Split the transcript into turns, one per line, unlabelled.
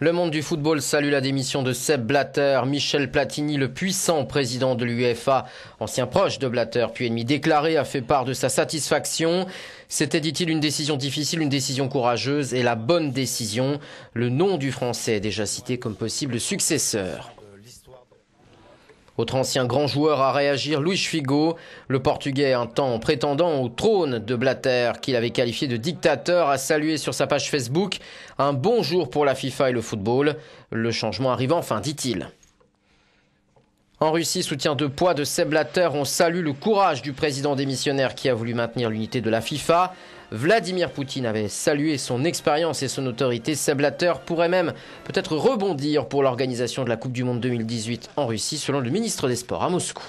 Le monde du football salue la démission de Seb Blatter. Michel Platini, le puissant président de l'UEFA, ancien proche de Blatter, puis ennemi déclaré, a fait part de sa satisfaction. C'était, dit-il, une décision difficile, une décision courageuse et la bonne décision. Le nom du Français est déjà cité comme possible successeur. Autre ancien grand joueur à réagir, Luis Figo, le Portugais un temps prétendant au trône de Blatter, qu'il avait qualifié de dictateur, a salué sur sa page Facebook un bon jour pour la FIFA et le football. Le changement arrive enfin, dit-il. En Russie, soutien de poids de Seb Blatter, on salue le courage du président démissionnaire qui a voulu maintenir l'unité de la FIFA. Vladimir Poutine avait salué son expérience et son autorité. Seb Blatter pourrait même peut-être rebondir pour l'organisation de la Coupe du Monde 2018 en Russie, selon le ministre des Sports à Moscou.